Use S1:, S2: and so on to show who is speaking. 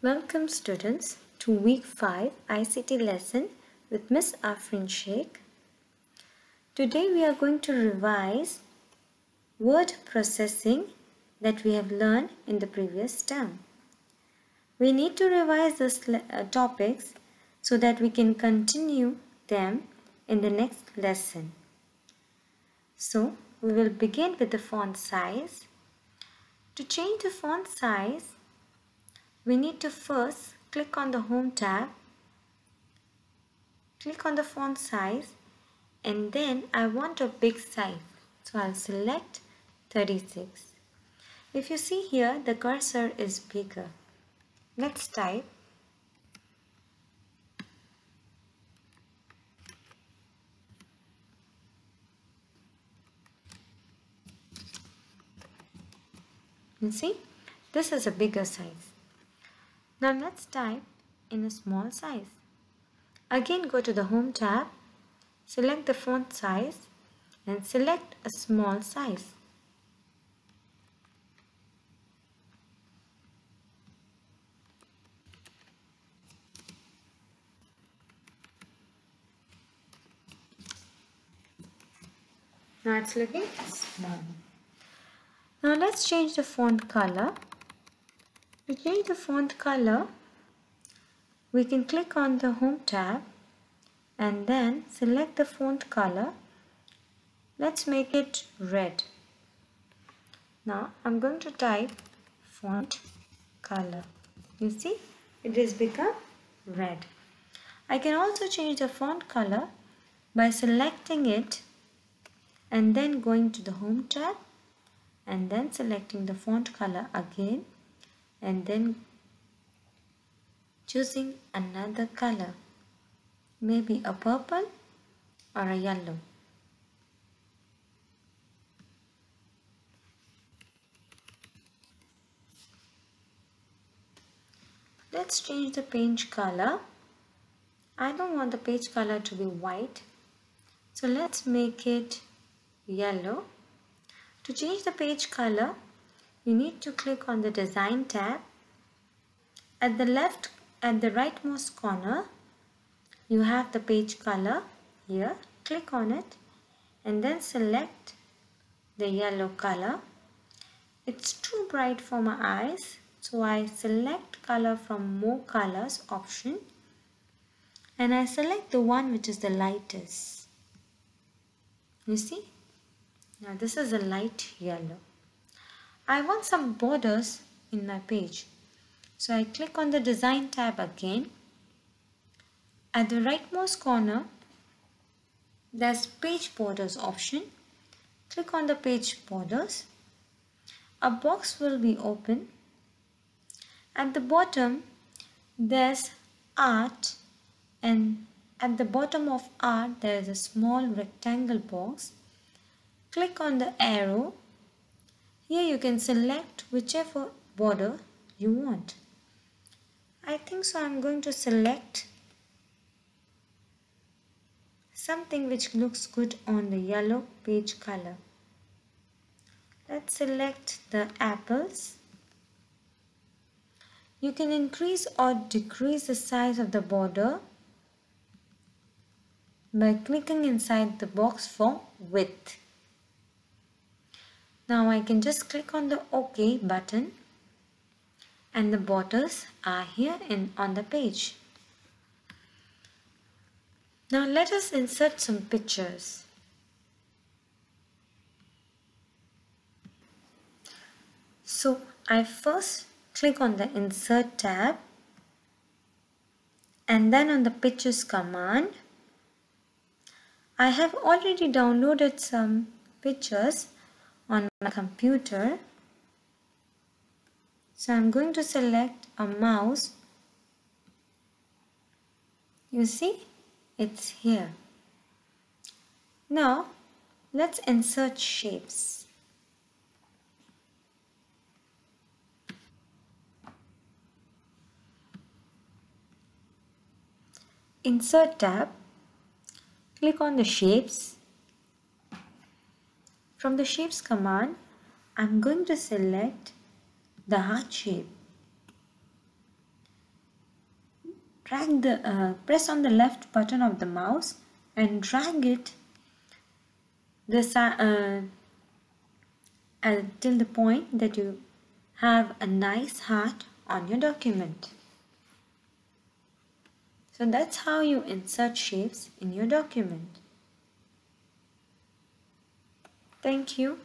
S1: Welcome students to week 5 ICT lesson with Miss Afrin Sheikh. Today we are going to revise word processing that we have learned in the previous term. We need to revise these uh, topics so that we can continue them in the next lesson. So we will begin with the font size. To change the font size, we need to first click on the home tab click on the font size and then I want a big size. So I'll select 36 if you see here the cursor is bigger. Let's type. You see? This is a bigger size now let's type in a small size. Again go to the Home tab, select the font size and select a small size. Now it's looking small. Now let's change the font color to change the font color, we can click on the Home tab and then select the font color. Let's make it red. Now I'm going to type font color. You see, it has become red. I can also change the font color by selecting it and then going to the Home tab and then selecting the font color again and then choosing another color maybe a purple or a yellow. Let's change the page color. I don't want the page color to be white. So let's make it yellow. To change the page color you need to click on the design tab. At the left, at the rightmost corner, you have the page color here. Click on it and then select the yellow color. It's too bright for my eyes. So I select color from more colors option and I select the one which is the lightest. You see? Now this is a light yellow. I want some borders in my page. So I click on the design tab again. At the rightmost corner, there's page borders option. Click on the page borders. A box will be open. At the bottom, there's art and at the bottom of art, there is a small rectangle box. Click on the arrow here you can select whichever border you want. I think so I'm going to select something which looks good on the yellow page color. Let's select the apples. You can increase or decrease the size of the border by clicking inside the box for width. Now I can just click on the OK button and the borders are here in on the page. Now let us insert some pictures. So I first click on the insert tab and then on the pictures command. I have already downloaded some pictures on my computer. So I'm going to select a mouse. You see, it's here. Now, let's insert shapes. Insert tab, click on the shapes from the shapes command, I'm going to select the heart shape. drag the uh, press on the left button of the mouse and drag it uh, until the point that you have a nice heart on your document. So that's how you insert shapes in your document. Thank you.